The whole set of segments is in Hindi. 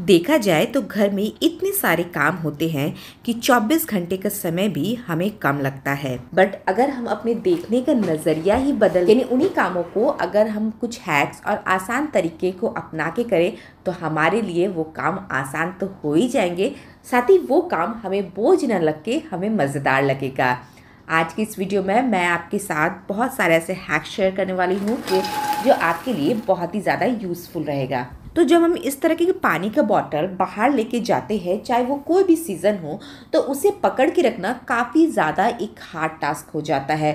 देखा जाए तो घर में इतने सारे काम होते हैं कि 24 घंटे का समय भी हमें कम लगता है। बट अगर हम अपने देखने का नज़रिया ही बदल, यानी उन्हीं कामों को अगर हम कुछ हैक्स और आसान तरीके को अपना के करें तो हमारे लिए वो काम आसान तो हो ही जाएँगे। साथ ही वो काम हमें बोझ न लग के हमें मज़ेदार लगेगा। आज की इस वीडियो में मैं आपके साथ बहुत सारे ऐसे हैक्स शेयर करने वाली हूँ जो आपके लिए बहुत ही ज़्यादा यूज़फुल रहेगा। तो जब हम इस तरह के पानी का बॉटल बाहर लेके जाते हैं, चाहे वो कोई भी सीज़न हो तो उसे पकड़ के रखना काफ़ी ज़्यादा एक हार्ड टास्क हो जाता है।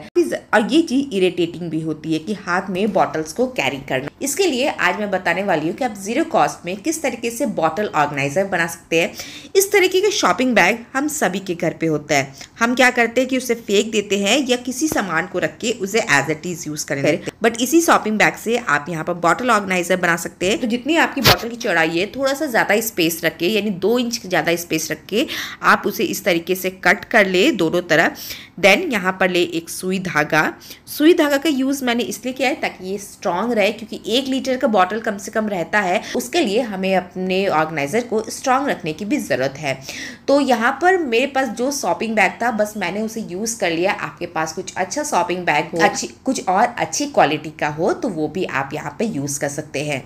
और ये चीज़ इरिटेटिंग भी होती है कि हाथ में बॉटल्स को कैरी करना। इसके लिए आज मैं बताने वाली हूँ कि आप ज़ीरो कॉस्ट में किस तरीके से बॉटल ऑर्गेनाइज़र बना सकते हैं। इस तरीके के शॉपिंग बैग हम सभी के घर पे होता है। हम क्या करते हैं कि उसे फेंक देते हैं या किसी सामान को रख के उसे एज इट इज़ यूज़ करें। बट इसी शॉपिंग बैग से आप यहाँ पर बॉटल ऑर्गेनाइज़र बना सकते हैं। तो जितनी आप आपकी बॉटल की चौड़ाई है थोड़ा सा ज़्यादा स्पेस रख के यानी दो इंच ज़्यादा स्पेस रख के आप उसे इस तरीके से कट कर ले दोनों तरफ़। देन यहाँ पर ले एक सुई धागा। सुई धागा का यूज़ मैंने इसलिए किया है ताकि ये स्ट्रांग रहे क्योंकि एक लीटर का बॉटल कम से कम रहता है। उसके लिए हमें अपने ऑर्गेनाइज़र को स्ट्रांग रखने की भी ज़रूरत है। तो यहाँ पर मेरे पास जो शॉपिंग बैग था बस मैंने उसे यूज़ कर लिया। आपके पास कुछ अच्छा शॉपिंग बैग हो अच्छी। कुछ और अच्छी क्वालिटी का हो तो वो भी आप यहाँ पर यूज़ कर सकते हैं।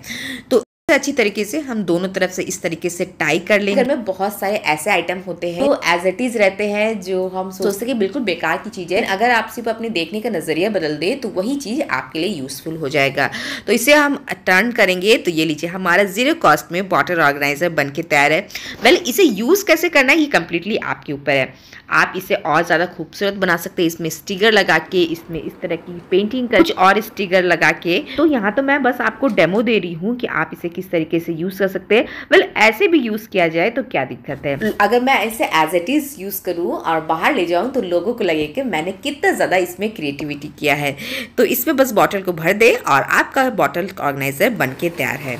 तो अच्छी तरीके से हम दोनों तरफ़ से इस तरीके से टाई कर लेंगे घर में बहुत सारे ऐसे आइटम होते हैं जो एज इट इज़ रहते हैं जो हम सोचते कि बिल्कुल बेकार की चीज़ है। अगर आप सिर्फ़ अपने देखने का नज़रिया बदल दे तो वही चीज़ आपके लिए यूजफुल हो जाएगा। तो इसे हम टर्न करेंगे। तो ये लीजिए हमारा ज़ीरो कॉस्ट में बॉटल ऑर्गेनाइजर बन के तैयार है। वेल इसे यूज़ कैसे करना है? ये कम्प्लीटली आपके ऊपर है। आप इसे और ज़्यादा खूबसूरत बना सकते हैं। इसमें स्टिगर लगा के, इसमें इस तरह की पेंटिंग कर और स्टिकर लगा के। तो यहाँ तो मैं बस आपको डेमो दे रही हूँ कि आप इसे किस तरीके से यूज़ कर सकते हैं। वेल ऐसे भी यूज़ किया जाए तो क्या दिक्कत है? अगर मैं ऐसे एज इट इज़ यूज़ करूँ और बाहर ले जाऊँ तो लोगों को लगे कि मैंने कितना ज़्यादा इसमें क्रिएटिविटी किया है। तो इसमें बस बॉटल को भर दे और आपका बॉटल ऑर्गेनाइज़र बन के तैयार है।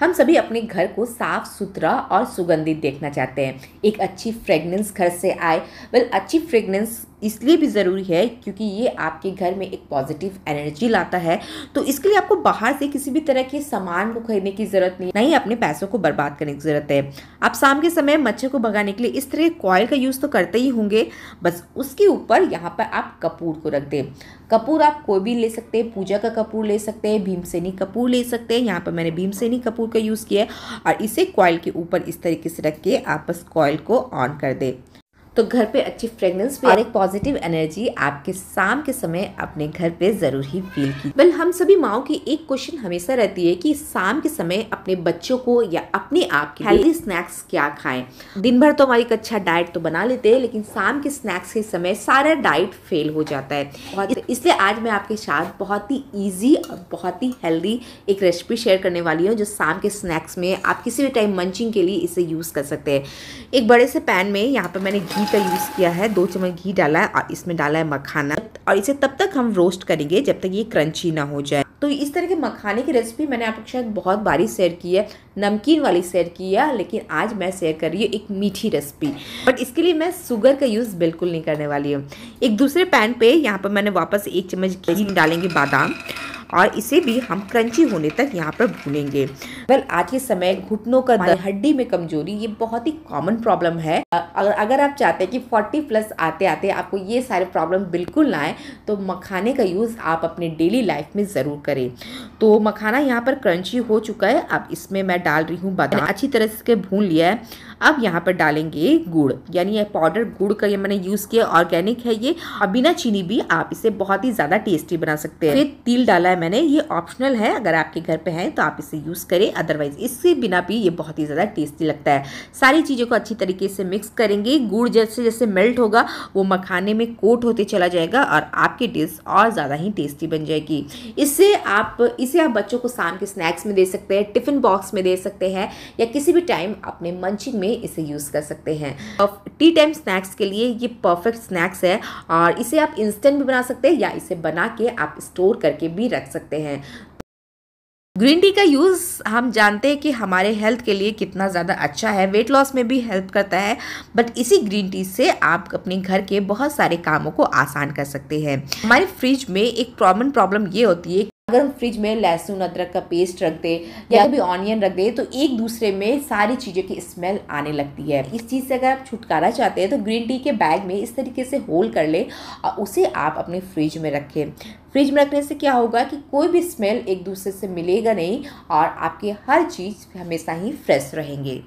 हम सभी अपने घर को साफ़ सुथरा और सुगंधित देखना चाहते हैं। एक अच्छी फ्रेगनेंस घर से आए। वेल अच्छी फ्रेगनेंस इसलिए भी ज़रूरी है क्योंकि ये आपके घर में एक पॉजिटिव एनर्जी लाता है। तो इसके लिए आपको बाहर से किसी भी तरह के सामान को खरीदने की ज़रूरत नहीं नहीं अपने पैसों को बर्बाद करने की ज़रूरत है। आप शाम के समय मच्छर को भगाने के लिए इस तरह कॉयल का यूज़ तो करते ही होंगे, बस उसके ऊपर यहाँ पर आप कपूर को रख दें। कपूर आप कोई भी ले सकते हैं, पूजा का कपूर ले सकते हैं, भीमसेनी कपूर ले सकते हैं, यहाँ पर मैंने भीमसेनी कपूर का यूज़ किया और इसे कॉयल के ऊपर इस तरीके से रख के आप बस कॉयल को ऑन कर दें। तो घर पे अच्छी फ्रेगनेंस भी और एक पॉजिटिव एनर्जी आपके शाम के समय अपने घर पे ज़रूर ही फील की वेल हम सभी माओ की एक क्वेश्चन हमेशा रहती है कि शाम के समय अपने बच्चों को या अपने आप के हेल्दी स्नैक्स क्या खाएँ? दिन भर तो हमारी एक अच्छा डाइट तो बना लेते हैं लेकिन शाम के स्नैक्स के समय सारा डाइट फेल हो जाता है। इसलिए आज मैं आपके साथ बहुत ही ईजी और बहुत ही हेल्दी एक रेसिपी शेयर करने वाली हूँ जो शाम के स्नैक्स में आप किसी भी टाइम मंचिंग के लिए इसे यूज़ कर सकते हैं। एक बड़े से पैन में यहाँ पर मैंने घी घी का यूज़ किया है। दो चम्मच घी डाला है और इसमें डाला है मखाना। और इसे तब तक हम रोस्ट करेंगे जब तक ये क्रंची ना हो जाए। तो इस तरह के मखाने की रेसिपी मैंने आपके शायद बहुत बारी शेयर की है। नमकीन वाली शेयर की है, लेकिन आज मैं शेयर कर रही हूँ एक मीठी रेसिपी बट इसके लिए मैं शुगर का यूज़ बिल्कुल नहीं करने वाली हूँ। एक दूसरे पैन पे यहाँ पर मैंने वापस एक चम्मच घी डालेंगे बादाम। और इसे भी हम क्रंची होने तक यहाँ पर भूनेंगे। वेल, आज के समय घुटनों का दर्द, हड्डी में कमज़ोरी, ये बहुत ही कॉमन प्रॉब्लम है। अगर आप चाहते हैं कि 40 प्लस आते आते आपको ये सारे प्रॉब्लम बिल्कुल ना आए तो मखाने का यूज़ आप अपने डेली लाइफ में ज़रूर करें। तो मखाना यहाँ पर क्रंची हो चुका है। अब इसमें मैं डाल रही हूँ बादाम। अच्छी तरह से भून लिया है। अब यहाँ पर डालेंगे गुड़। यानी ये पाउडर गुड़ का ये मैंने यूज़ किया ऑर्गेनिक है ये। और बिना चीनी भी आप इसे बहुत ही ज़्यादा टेस्टी बना सकते हैं। फिर तिल डाला है मैंने, ये ऑप्शनल है, अगर आपके घर पे है तो आप इसे यूज़ करें अदरवाइज़ इससे बिना भी ये बहुत ही ज़्यादा टेस्टी लगता है। सारी चीज़ों को अच्छी तरीके से मिक्स करेंगे, गुड़ जैसे जैसे मेल्ट होगा, वो मखाने में कोट होते चला जाएगा और आपकी डिश और ज़्यादा ही टेस्टी बन जाएगी। इससे आप, इसे आप बच्चों को शाम के स्नैक्स में दे सकते हैं टिफ़िन बॉक्स में दे सकते हैं, या किसी भी टाइम अपने मंचिंग में इसे यूज़ कर सकते हैं। टी टाइम स्नैक्स के लिए ये परफेक्ट स्नैक्स है, और इसे आप इंस्टेंट भी बना सकते हैं, या इसे बना के आप स्टोर करके भी रख सकते हैं। ग्रीन टी का यूज़ हम जानते हैं कि हमारे हेल्थ के लिए कितना ज़्यादा अच्छा है वेट लॉस में भी हेल्प करता है बट इसी ग्रीन टी से आप अपने घर के बहुत सारे कामों को आसान कर सकते हैं। हमारे फ्रिज में एक कॉमन प्रॉब्लम ये होती है अगर हम फ्रिज में लहसुन अदरक का पेस्ट रख दे या कभी ऑनियन रख दे तो एक दूसरे में सारी चीज़ों की स्मेल आने लगती है। इस चीज़ से अगर आप छुटकारा चाहते हैं तो ग्रीन टी के बैग में इस तरीके से होल कर ले और उसे आप अपने फ्रिज में रखें। फ्रिज में रखने से क्या होगा कि कोई भी स्मेल एक दूसरे से मिलेगा नहीं और आपकी हर चीज़ हमेशा ही फ्रेश रहेंगे।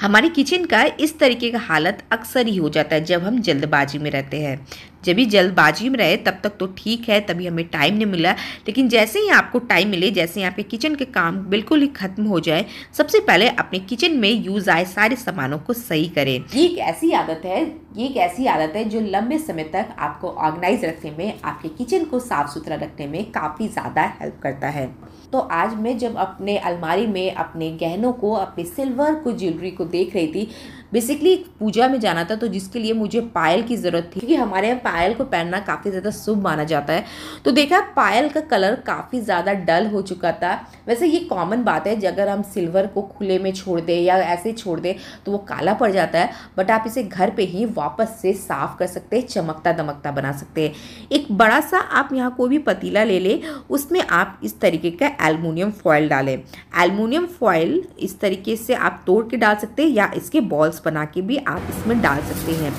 हमारी किचन का इस तरीके का हालत अक्सर ही हो जाता है जब हम जल्दबाजी में रहते हैं। जब भी जल्दबाजी में रहे, तब तक तो ठीक है, तभी हमें टाइम नहीं मिला। लेकिन जैसे ही आपको टाइम मिले, जैसे ही आपके किचन के काम बिल्कुल ही खत्म हो जाए, सबसे पहले अपने किचन में यूज़ आए सारे सामानों को सही करें। ये एक ऐसी आदत है, ये एक ऐसी आदत है जो लंबे समय तक आपको ऑर्गेनाइज रखने में, आपके किचन को साफ़ सुथरा रखने में काफ़ी ज़्यादा हेल्प करता है। तो आज मैं जब अपने अलमारी में अपने गहनों को, अपने सिल्वर को ज्वेलरी को देख रही थी बेसिकली पूजा में जाना था तो जिसके लिए मुझे पायल की ज़रूरत थी, क्योंकि हमारे यहाँ पायल को पहनना काफ़ी ज़्यादा शुभ माना जाता है। तो देखा, पायल का कलर काफ़ी ज़्यादा डल हो चुका था। वैसे ये कॉमन बात है, अगर हम सिल्वर को खुले में छोड़ दें या ऐसे छोड़ दें तो वो काला पड़ जाता है। बट आप इसे घर पर ही वापस से साफ़ कर सकते हैं, चमकता दमकता बना सकते हैं। एक बड़ा सा आप यहाँ कोई भी पतीला ले लें, उसमें आप इस तरीके का एलमिनियम फॉयल डालें। एलमिनियम फॉयल इस तरीके से आप तोड़ के डाल सकते हैं या इसके बॉल्स बना के भी आप इसमें डाल सकते हैं।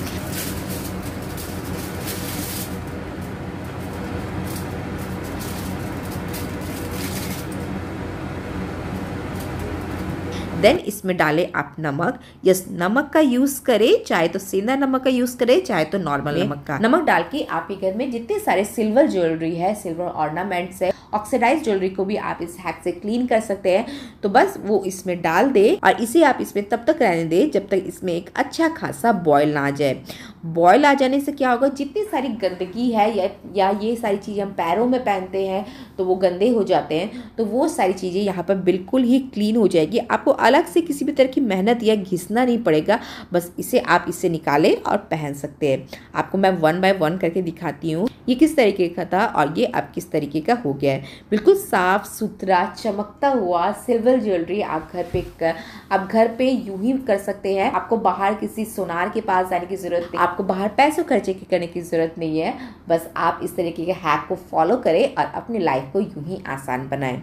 देन इसमें डालें आप नमक। यस नमक का यूज़ करें चाहे तो सेंधा नमक का यूज़ करें चाहे तो नॉर्मल नमक का। नमक डाल के आपके घर में जितने सारे सिल्वर ज्वेलरी है सिल्वर ऑर्नामेंट्स है ऑक्सीडाइज ज्वेलरी को भी आप इस हैक से क्लीन कर सकते हैं। तो बस वो इसमें डाल दे और इसे आप इसमें तब तक रहने दें जब तक इसमें एक अच्छा खासा बॉयल ना आ जाए। बॉयल आ जाने से क्या होगा? जितनी सारी गंदगी है या या ये सारी चीज़ें हम पैरों में पहनते हैं तो वो गंदे हो जाते हैं। तो वो सारी चीज़ें यहाँ पर बिल्कुल ही क्लीन हो जाएगी। आपको अलग से किसी भी तरह की मेहनत या घिसना नहीं पड़ेगा। बस इसे आप इससे निकालें और पहन सकते हैं। आपको मैं वन बाय वन करके दिखाती हूँ। ये किस तरीके का था और ये अब किस तरीके का हो गया है। बिल्कुल साफ़ सुथरा चमकता हुआ सिल्वर ज्वेलरी आप घर पे कर, आप घर पे यूँ ही कर सकते हैं। आपको बाहर किसी सोनार के पास जाने की ज़रूरत नहीं आपको बाहर पैसों खर्चे करने की ज़रूरत नहीं है। बस आप इस तरीके के हैक को फॉलो करें और अपनी लाइफ को यूँ ही आसान बनाएँ।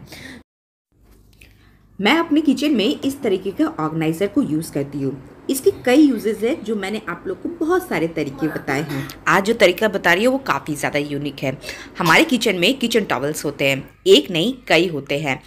मैं अपने किचन में इस तरीके का ऑर्गेनाइज़र को यूज़ करती हूँ। इसके कई यूजेस है जो मैंने आप लोग को बहुत सारे तरीके बताए हैं। आज जो तरीका बता रही है, वो काफ़ी ज़्यादा यूनिक है। हमारे किचन में किचन टॉवल्स होते हैं। एक नहीं, कई होते हैं।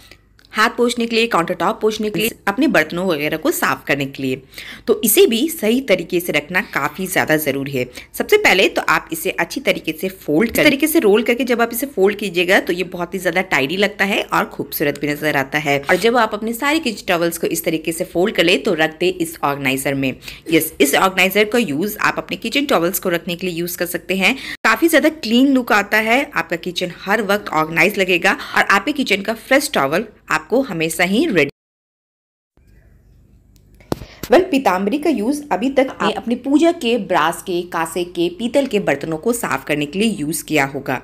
हाथ पोछने के लिए काउंटर टॉप पोछने के लिए अपने बर्तनों वगैरह को साफ़ करने के लिए। तो इसे भी सही तरीके से रखना काफ़ी ज़्यादा ज़रूरी है। सबसे पहले तो आप इसे अच्छी तरीके से फोल्ड कर तरीके से रोल करके जब आप इसे फोल्ड कीजिएगा तो ये बहुत ही ज़्यादा टाइडी लगता है और खूबसूरत भी नज़र आता है। और जब आप अपने सारे किचन टॉवल्स को इस तरीके से फोल्ड कर ले तो रख दे इस ऑर्गेनाइजर में। यस इस ऑर्गेनाइजर का यूज़ आप अपने किचन टॉवल्स को रखने के लिए यूज़ कर सकते हैं। काफ़ी ज़्यादा क्लीन लुक आता है आपका किचन हर वक्त ऑर्गेनाइज लगेगा और आपके किचन का फ्रेश टॉवल आपको हमेशा ही रेडी वेल पीताम्बरी का यूज़ अभी तक आपने अपनी पूजा के ब्रास के कासे के पीतल के बर्तनों को साफ़ करने के लिए यूज़ किया होगा।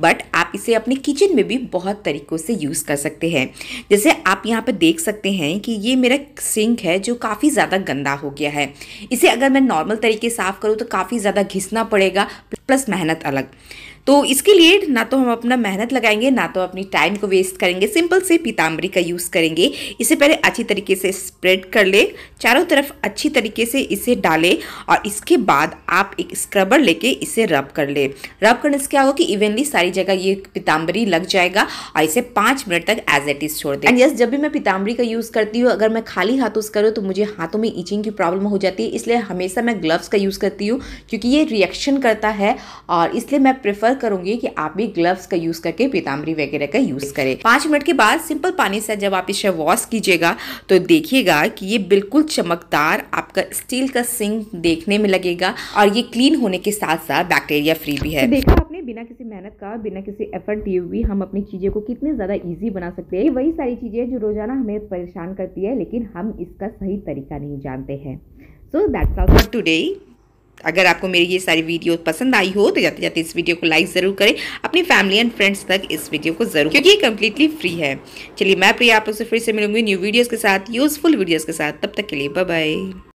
बट आप इसे अपने किचन में भी बहुत तरीक़ों से यूज़ कर सकते हैं। जैसे आप यहाँ पर देख सकते हैं कि ये मेरा सिंक है जो काफ़ी ज़्यादा गंदा हो गया है। इसे अगर मैं नॉर्मल तरीके साफ़ करूँ तो काफ़ी ज़्यादा घिसना पड़ेगा प्लस मेहनत अलग। तो इसके लिए ना तो हम अपना मेहनत लगाएँगे ना तो अपनी टाइम को वेस्ट करेंगे। सिंपल से पीताम्बरी का यूज़ करेंगे। इसे पहले अच्छी तरीके से स्प्रेड कर ले। चारों तरफ़ अच्छी तरीके से इसे डालें और इसके बाद आप एक स्क्रबर लेके इसे रब कर ले। रब करने से क्या होगा कि इवनली सारी जगह ये पीताम्बरी लग जाएगा और इसे पाँच मिनट तक एज एट इज़ छोड़ दें। एंड यस जब भी मैं पीताम्बरी का यूज़ करती हूँ, अगर मैं खाली हाथों से करूँ तो मुझे हाथों में ईचिंग की प्रॉब्लम हो जाती है, इसलिए हमेशा मैं ग्लव्स का यूज़ करती हूँ, क्योंकि ये रिएक्शन करता है और इसलिए मैं प्रेफर करूँगी कि आप भी ग्लव्स का यूज़ करके पीताम्बरी वगैरह का यूज़ करें। पाँच मिनट के बाद सिंपल पानी से जब आप इसे वॉश कीजिएगा तो देखिएगा कि ये बिल्कुल चमकदार आपका स्टील का सिंक देखने में लगेगा और ये क्लीन होने के साथ साथ बैक्टीरिया फ्री भी है। देखो आपने बिना किसी मेहनत का बिना किसी एफर्ट दिए हुए हम अपनी चीज़ों को कितने ज़्यादा ईजी बना सकते हैं। वही सारी चीज़ें जो रोज़ाना हमें परेशान करती है लेकिन हम इसका सही तरीका नहीं जानते हैं। So that's all for today अगर आपको मेरी ये सारी वीडियो पसंद आई हो तो जाते जाते इस वीडियो को लाइक ज़रूर करें। अपनी फैमिली एंड फ्रेंड्स तक इस वीडियो को ज़रूर क्योंकि ये कम्प्लीटली फ्री है। चलिए मैं प्रिया आप लोग से फिर से मिलूँगी न्यू वीडियोज़ के साथ यूज़फुल वीडियोज़ के साथ। तब तक के लिए बाय बाय